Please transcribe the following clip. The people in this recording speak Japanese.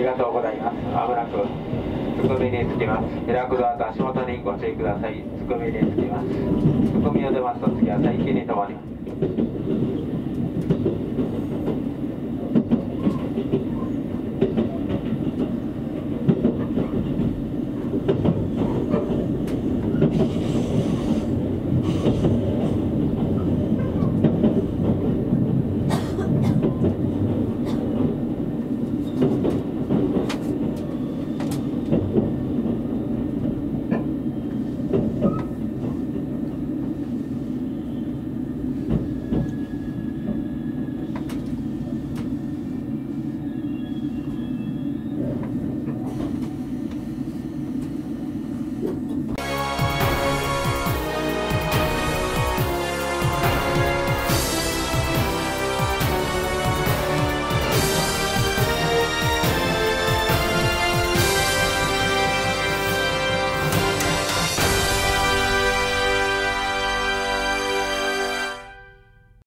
ありがとうございます。危なく、つくみにつきます。ヘラクドあと足元にご注意ください。つくみにつきます。つくみを出ますと次は最近に止まります。